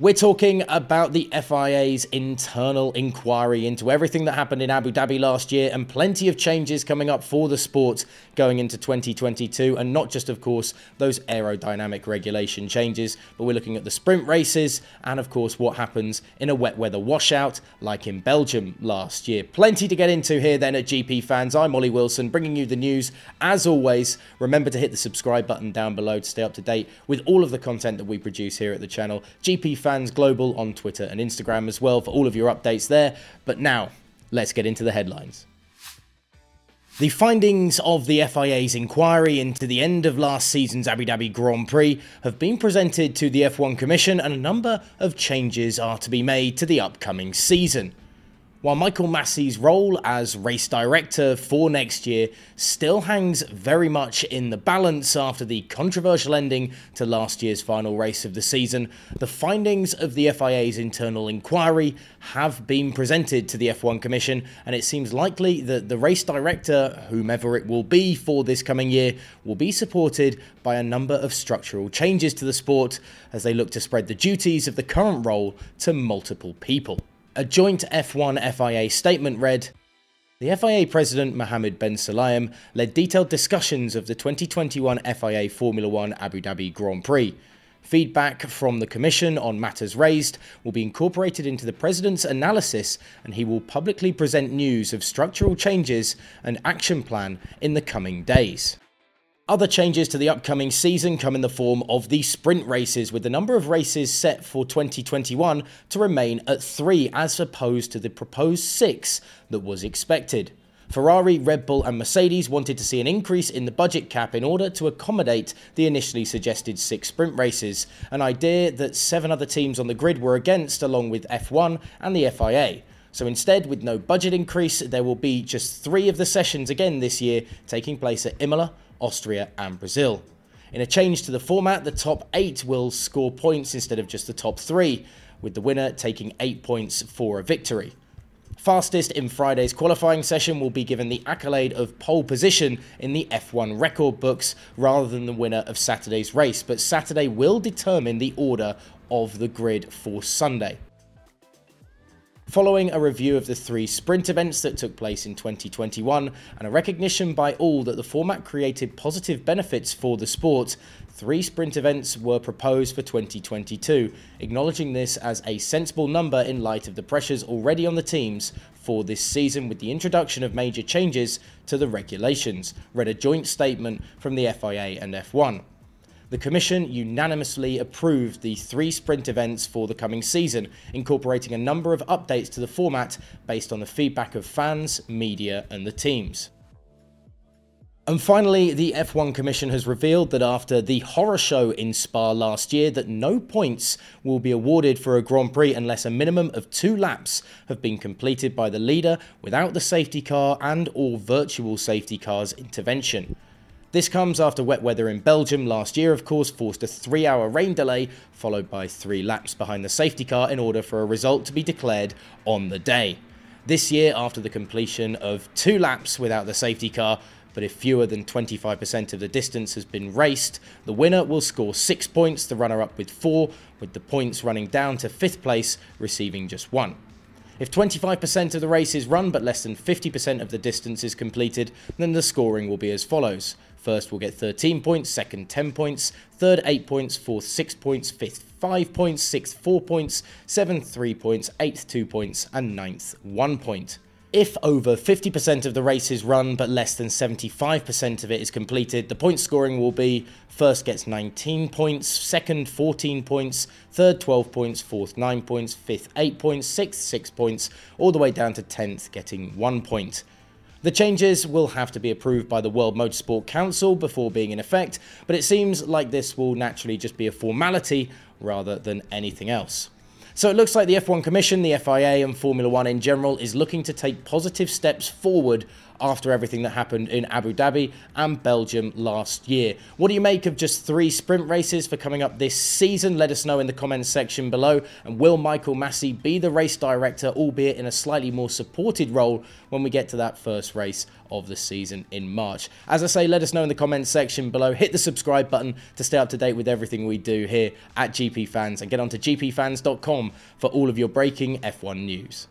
We're talking about the FIA's internal inquiry into everything that happened in Abu Dhabi last year and plenty of changes coming up for the sport going into 2022. And not just, of course, those aerodynamic regulation changes, but we're looking at the sprint races and, of course, what happens in a wet weather washout like in Belgium last year. Plenty to get into here then at GP Fans. I'm Ollie Wilson bringing you the news. As always, remember to hit the subscribe button down below to stay up to date with all of the content that we produce here at the channel. GP Fans Fans Global on Twitter and Instagram as well for all of your updates there. But now, let's get into the headlines. The findings of the FIA's inquiry into the end of last season's Abu Dhabi Grand Prix have been presented to the F1 Commission and a number of changes are to be made to the upcoming season. While Michael Masi's role as race director for next year still hangs very much in the balance after the controversial ending to last year's final race of the season, the findings of the FIA's internal inquiry have been presented to the F1 Commission, and it seems likely that the race director, whomever it will be for this coming year, will be supported by a number of structural changes to the sport as they look to spread the duties of the current role to multiple people. A joint F1 FIA statement read, the FIA President Mohammed Ben Sulayem led detailed discussions of the 2021 FIA Formula One Abu Dhabi Grand Prix. Feedback from the Commission on matters raised will be incorporated into the President's analysis and he will publicly present news of structural changes and action plan in the coming days. Other changes to the upcoming season come in the form of the sprint races, with the number of races set for 2021 to remain at three as opposed to the proposed six that was expected. Ferrari, Red Bull, and Mercedes wanted to see an increase in the budget cap in order to accommodate the initially suggested six sprint races, an idea that seven other teams on the grid were against, along with F1 and the FIA. So instead, with no budget increase, there will be just three of the sessions again this year taking place at Imola, Austria, and Brazil. In a change to the format, the top eight will score points instead of just the top three, with the winner taking eight points for a victory. Fastest in Friday's qualifying session will be given the accolade of pole position in the F1 record books rather than the winner of Saturday's race, but Saturday will determine the order of the grid for Sunday. Following a review of the three sprint events that took place in 2021 and a recognition by all that the format created positive benefits for the sport, three sprint events were proposed for 2022, acknowledging this as a sensible number in light of the pressures already on the teams for this season with the introduction of major changes to the regulations, read a joint statement from the FIA and F1 the Commission unanimously approved the three sprint events for the coming season, incorporating a number of updates to the format based on the feedback of fans, media, and the teams. And finally, the F1 Commission has revealed that after the horror show in Spa last year, that no points will be awarded for a Grand Prix unless a minimum of two laps have been completed by the leader without the safety car and or virtual safety car's intervention. This comes after wet weather in Belgium last year, of course, forced a three hour rain delay, followed by three laps behind the safety car in order for a result to be declared on the day. This year, after the completion of two laps without the safety car, but if fewer than 25% of the distance has been raced, the winner will score 6 points, the runner up with 4, with the points running down to 5th place, receiving just 1. If 25% of the race is run but less than 50% of the distance is completed, then the scoring will be as follows. First will get 13 points, second 10 points, third 8 points, fourth 6 points, fifth 5 points, sixth 4 points, seventh 3 points, eighth 2 points, and ninth 1 point. If over 50% of the race is run but less than 75% of it is completed, the point scoring will be first gets 19 points, second 14 points, third 12 points, fourth 9 points, fifth 8 points, sixth 6 points, all the way down to 10th getting 1 point. The changes will have to be approved by the World Motorsport Council before being in effect, but it seems like this will naturally just be a formality rather than anything else. So it looks like the F1 Commission, the FIA, and Formula One in general is looking to take positive steps forward after everything that happened in Abu Dhabi and Belgium last year. What do you make of just three sprint races for coming up this season? Let us know in the comments section below. And will Michael Masi be the race director, albeit in a slightly more supported role, when we get to that first race of the season in March? As I say, let us know in the comments section below. Hit the subscribe button to stay up to date with everything we do here at GP Fans and get onto gpfans.com for all of your breaking F1 news.